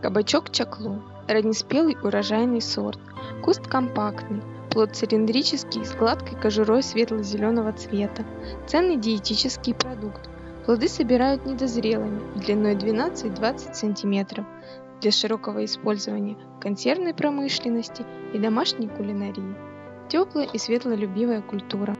Кабачок чаклу – раннеспелый урожайный сорт. Куст компактный, плод цилиндрический с гладкой кожурой светло-зеленого цвета. Ценный диетический продукт. Плоды собирают недозрелыми, длиной 12-20 см, для широкого использования в консервной промышленности и домашней кулинарии. Теплая и светлолюбивая культура.